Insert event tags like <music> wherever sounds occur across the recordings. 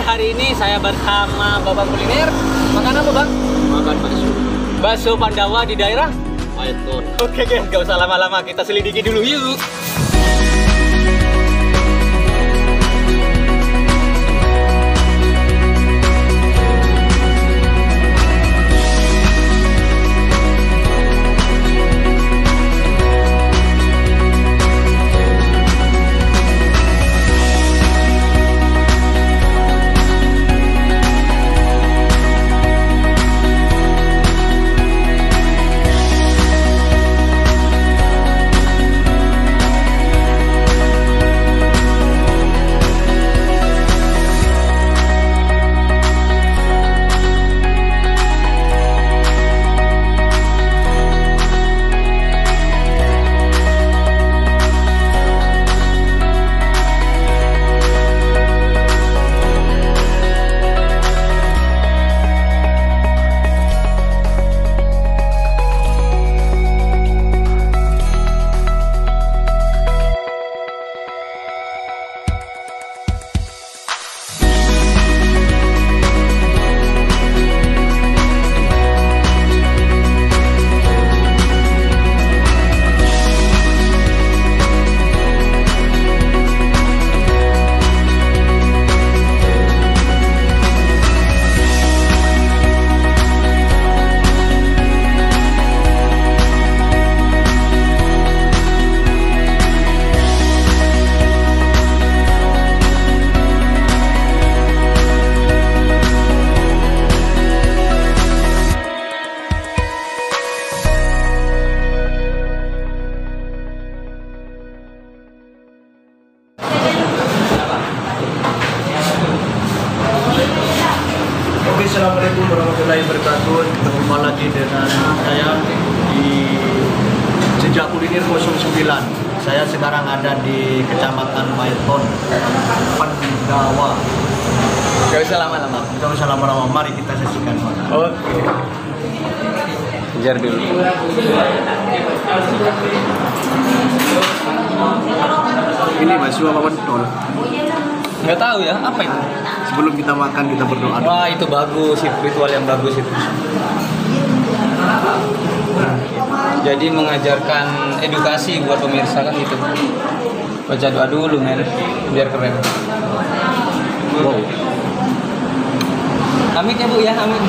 hari ini saya bersama Bapak Kuliner. Makan apa, Bang? makan bakso Bakso Pandawa di daerah? Python Oke, guys, gak usah lama-lama. Kita selidiki dulu yuk. Gak usah lama-lama. Tidak usah lama-lama, mari kita saksikan Oke. Kejar dulu. Ini bakso apa pentol? Nggak tahu ya, apa itu? Sebelum kita makan, kita berdoa. Wah, itu bagus, itu ritual yang bagus itu. Jadi mengajarkan edukasi buat pemirsa kan gitu. Baca doa dulu men, biar keren. Wow. Amit ya bu ya, amit.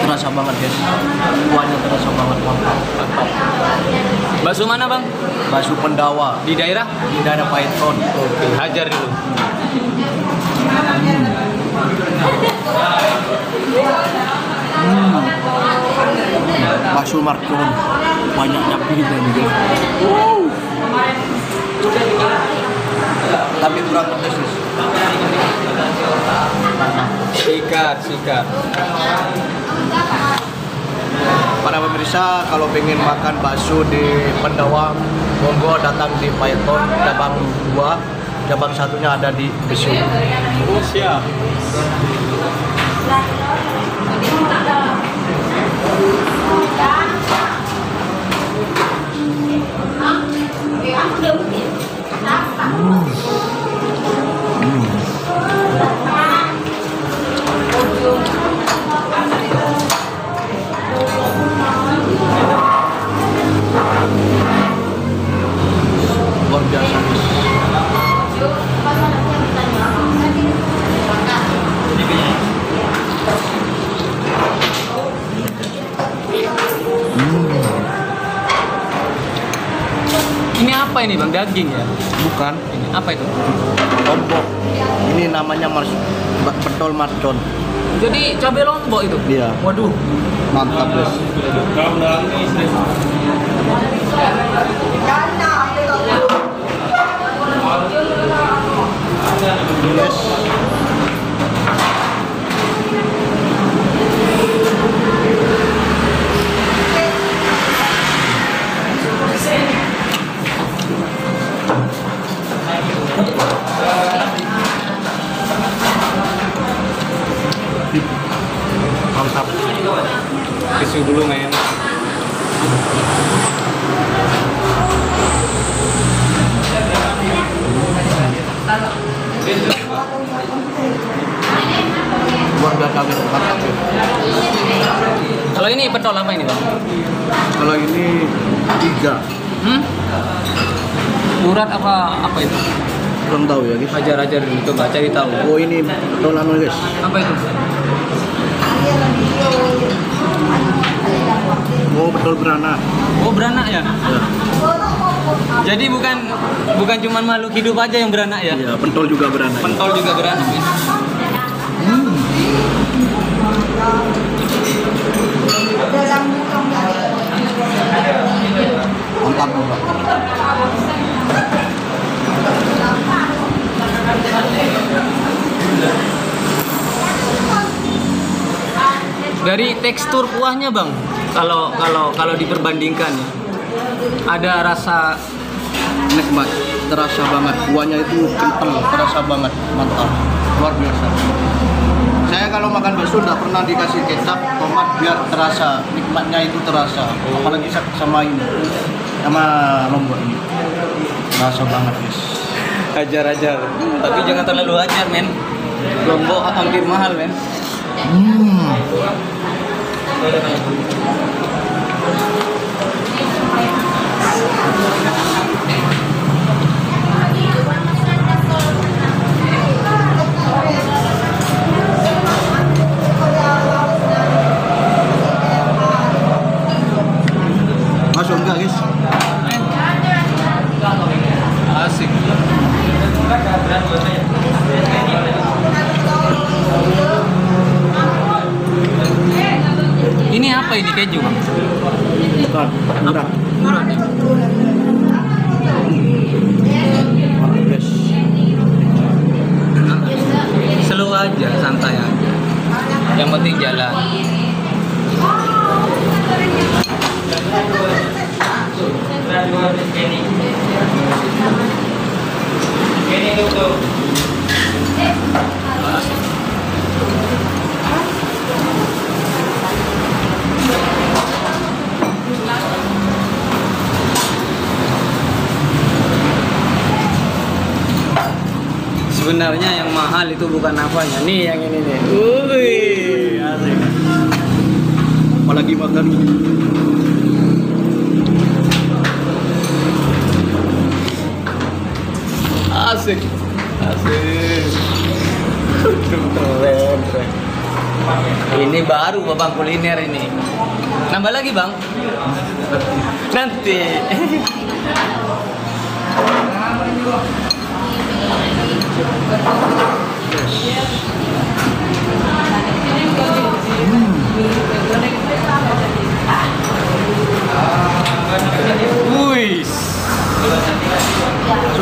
Terasa banget guys Kuahnya terasa banget mantap Bakso mana bang? Bakso Pendawa Di daerah? Di daerah Python Oke, hajar dulu. Bakso Marcon Banyaknya pilihan juga Tapi Sikat, sikat. Para pemirsa kalau pengen makan bakso di Pendawa Monggo datang di Python cabang 2 cabang satunya ada di Besuk Oh, siap. luar apa ini bang? Daging ya? Bukan Ini apa itu? lombok. Ini namanya mars pentol marcon. Jadi cabai lombok itu? Iya. Waduh. Mantap guys. Yes. Apa itu? Belum tahu ya guys. Ajar-ajar dulu coba cari tahu. Oh ini Rolano guys. Apa itu? Oh betul beranak. Oh beranak ya? Ya. Jadi bukan bukan cuma makhluk hidup aja yang beranak ya? Iya, pentol juga beranak. Pentol juga beranak. ya? Mantap juga. Dari tekstur kuahnya bang, kalau kalau kalau diperbandingkan ada rasa Nikmat, terasa banget. Kuahnya itu kental, terasa banget, mantap, luar biasa. Saya kalau makan bakso udah pernah dikasih kecap, tomat biar terasa nikmatnya itu terasa. Apalagi sama ini, sama lombok ini, terasa banget guys. ajar-ajar. Tapi jangan terlalu ajar men. Lombok hampir mahal men. Hmm. Masuk enggak guys? Ini ini keju bang? Bukan, murah. Murah ya? Slow aja, santai aja. Yang penting jalan. Sebenarnya yang mahal itu bukan apanya. Nih yang ini nih. Wih, asik. Apalagi makan Asik. Asik. Keren, keren. Ini baru babang kuliner ini. Nambah lagi bang? Nanti. <laughs>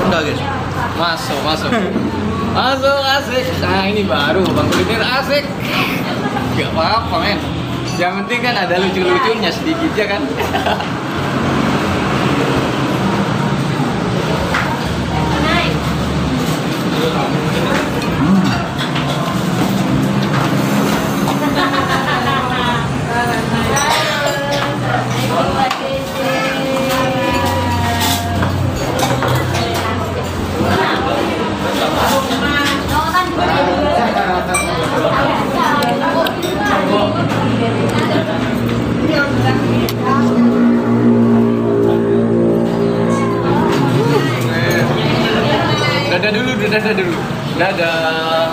Enggak guys? Masuk, masuk. Masuk asik. Nah, ini baru Bang Kuliner asik. Gak apa-apa, men. Yang penting kan ada lucu-lucunya sedikit ya kan. Dulu. Dadah.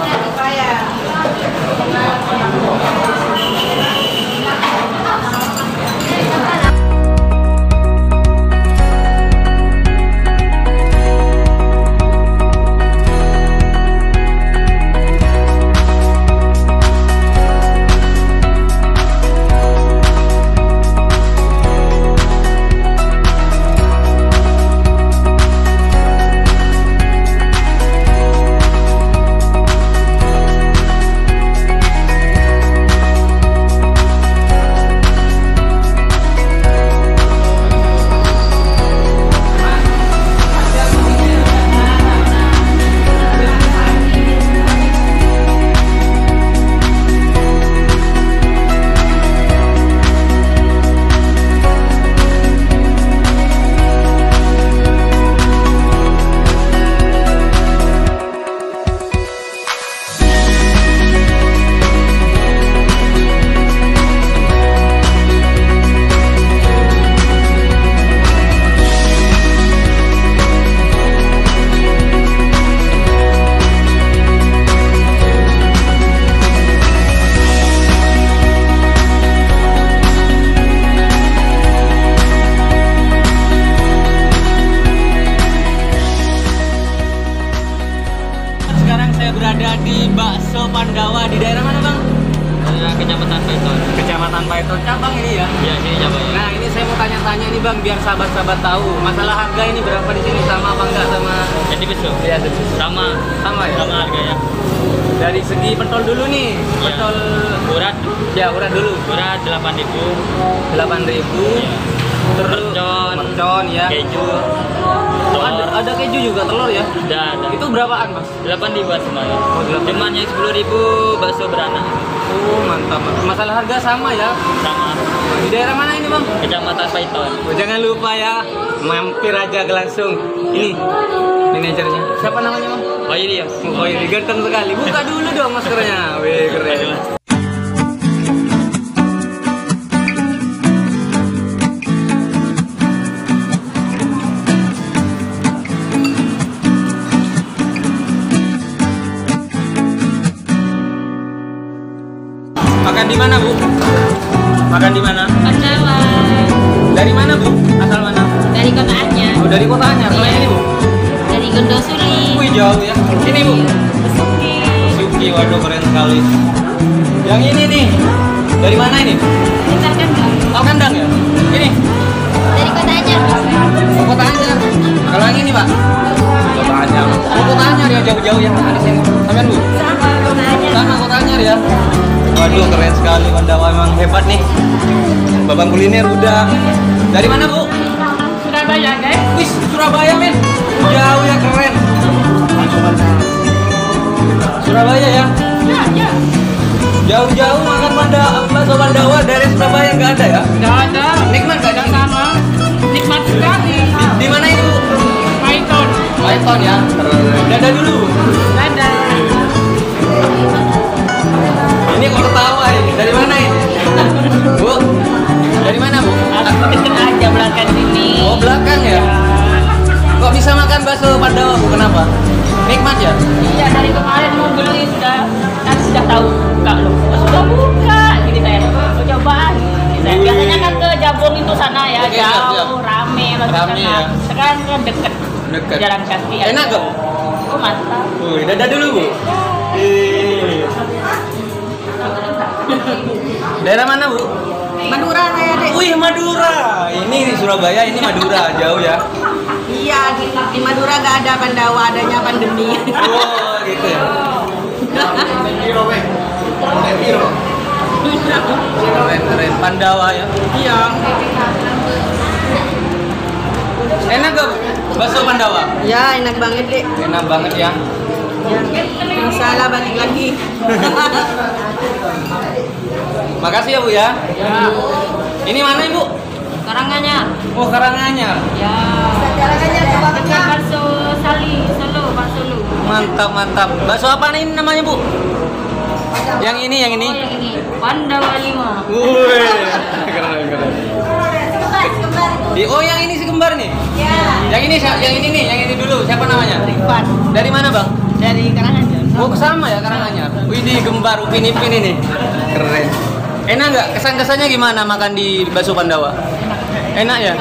Sahabat-sahabat tahu masalah harga ini berapa di sini? Sama apa enggak sama Jadi besok? Betul. sama. Sama ya? Sama harganya. dari segi pentol dulu nih Iya. pentol Urat ya urat dulu. Urat 8000 delapan ribu. Terus Mercon. mercon ya. Keju. Oh, ada, telur. ada keju juga telur ya? Udah ada. itu berapaan mas? 8000 semuanya. Oh, 8.000. Cuman yang 10000 bakso beranak. Oh mantap. masalah harga sama ya? Sama di daerah mana ini bang Kecamatan Paiton. Oh, jangan lupa ya mampir aja ke langsung ini manajernya siapa namanya bang Oh iya. Oh ini ganteng sekali. Buka dulu dong maskernya. Wih keren. Makan di mana bu? Makan di mana? Pacawan Dari mana bu? Asal mana? dari kota Anyar, Oh dari kotanya. Kalau ini bu? dari Gondosuli. Wih jauh ya. Ini bu? Besuki. Suki, waduh keren sekali. Yang ini nih. Dari mana ini? Bentar kan Bang? Oh kandang ya? Ini. Dari kota Anyar. Oh, kota Anyar. Kalau yang ini, Pak? Kota Anyar. Oh, kota Anyar ya jauh-jauh yang mana sini? Sampean, Bu? Sama Anyar. Sama kota Anyar ya. Waduh, keren sekali Pandawa emang hebat nih. Babang kuliner udah. Dari mana, Bu? Surabaya guys. Wis, Surabaya, men. Jauh ya, keren. Surabaya ya. Ya, ya. Jauh-jauh makan panda bakso Pandawa dari Surabaya nggak ada ya? Nggak ada. Nikmat nggak ada? sama. Nikmat sekali. Di, di mana ini, Bu? Python. Python ya. Dadah dulu. Dadah. Ini? Dari mana ini? Bu? Dari mana, Bu? Aku deket aja belakang sini. Oh, belakang ya? Kok bisa makan bakso Pandawa, Bu? Kenapa? Nikmat ya? Iya dari kemarin mau beli sudah kan sudah tahu buka loh. Oh, sudah buka gitu saya. Mau coba gitu. Biasanya kan ke Jabung itu sana ya Oke, siap, siap. jauh rame Rame, ya. Sekarang kan deket. Dekat. Jalan kaki. Enak, kok? Oh mantap. Wih, dadah dulu, Bu. Ih. Daerah mana, Bu? Madura saya dek. Wih, Madura. Ini di Surabaya, ini Madura, jauh ya. Iya di, di Madura gak ada Pandawa, adanya pandemi. Oh, gitu ya. Keren, keren. Pandawa ya. Iya. Enak gak, Bu? Bakso Pandawa? Ya enak banget dek. Enak banget ya. Ya. Masalah balik lagi. <laughs> Makasih ya, Bu ya. Ini mana, Ibu? Karanganyar. Oh, Karanganyar. Ya. Dekat bakso Sali, Solo, Pak Solo. Mantap, mantap. Bakso apa nih namanya, Bu? Yang ini, yang ini. Oh yang ini Pandawa 5 Wih, <laughs> keren, keren. Di, oh, yang ini si kembar nih. Ya. Yang ini, yang ini nih, yang ini dulu. Siapa namanya? Rifan Dari mana, Bang? Dari Karanganyar. Oh, sama ya Karanganyar. Wih, di gembar Upin Ipin ini. Keren. Enak nggak? Kesan-kesannya gimana makan di bakso Pandawa? Enak ya?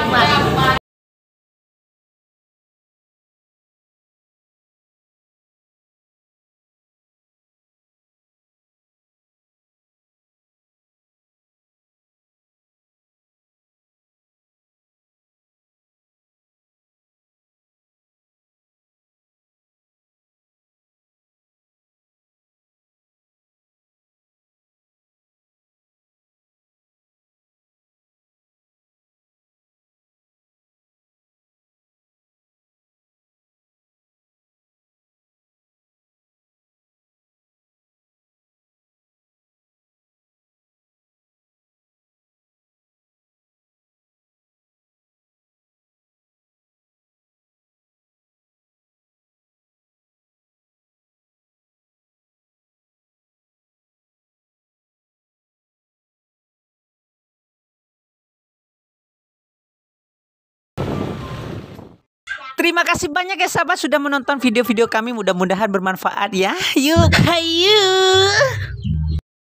Terima kasih banyak ya sahabat sudah menonton video-video kami. Mudah-mudahan bermanfaat ya. Yuk, hayu.